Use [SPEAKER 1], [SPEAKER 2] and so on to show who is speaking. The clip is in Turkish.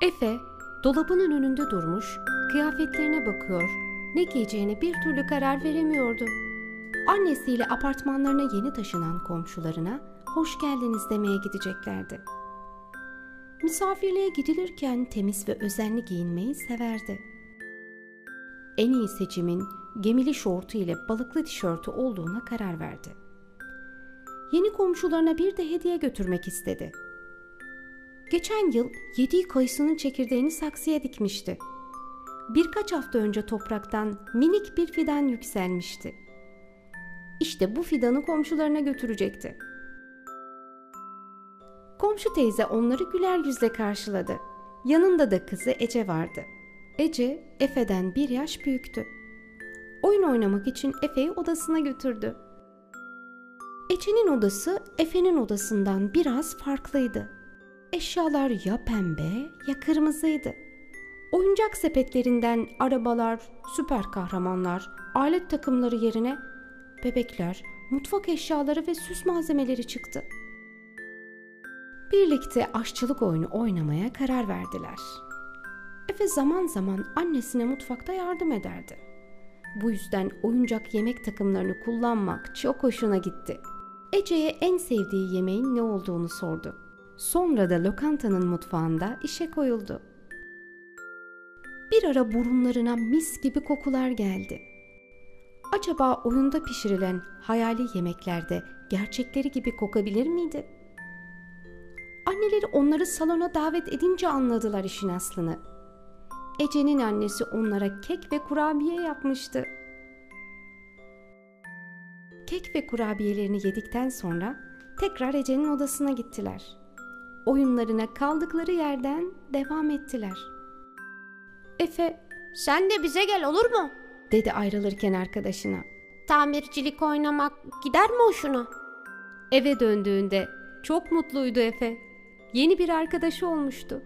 [SPEAKER 1] Efe dolabının önünde durmuş, kıyafetlerine bakıyor, ne giyeceğine bir türlü karar veremiyordu. Annesiyle apartmanlarına yeni taşınan komşularına hoş geldiniz demeye gideceklerdi. Misafirliğe gidilirken temiz ve özenli giyinmeyi severdi. En iyi seçimin gemili şortu ile balıklı tişörtü olduğuna karar verdi. Yeni komşularına bir de hediye götürmek istedi. Geçen yıl yediği kayısının çekirdeğini saksıya dikmişti. Birkaç hafta önce topraktan minik bir fidan yükselmişti. İşte bu fidanı komşularına götürecekti. Komşu teyze onları güler yüzle karşıladı. Yanında da kızı Ece vardı. Ece Efe'den bir yaş büyüktü. Oyun oynamak için Efe'yi odasına götürdü. Ece'nin odası Efe'nin odasından biraz farklıydı. Eşyalar ya pembe ya kırmızıydı. Oyuncak sepetlerinden arabalar, süper kahramanlar, alet takımları yerine bebekler, mutfak eşyaları ve süs malzemeleri çıktı. Birlikte aşçılık oyunu oynamaya karar verdiler. Efe zaman zaman annesine mutfakta yardım ederdi. Bu yüzden oyuncak yemek takımlarını kullanmak çok hoşuna gitti. Ece'ye en sevdiği yemeğin ne olduğunu sordu. Sonra da lokantanın mutfağında işe koyuldu. Bir ara burunlarına mis gibi kokular geldi. Acaba oyunda pişirilen hayali yemeklerde gerçekleri gibi kokabilir miydi? Anneleri onları salona davet edince anladılar işin aslını. Ece'nin annesi onlara kek ve kurabiye yapmıştı. Kek ve kurabiyelerini yedikten sonra tekrar Ece'nin odasına gittiler. Oyunlarına kaldıkları yerden devam ettiler. Efe
[SPEAKER 2] Sen de bize gel olur mu?
[SPEAKER 1] dedi ayrılırken arkadaşına.
[SPEAKER 2] Tamircilik oynamak gider mi hoşuna?
[SPEAKER 1] Eve döndüğünde çok mutluydu Efe. Yeni bir arkadaşı olmuştu.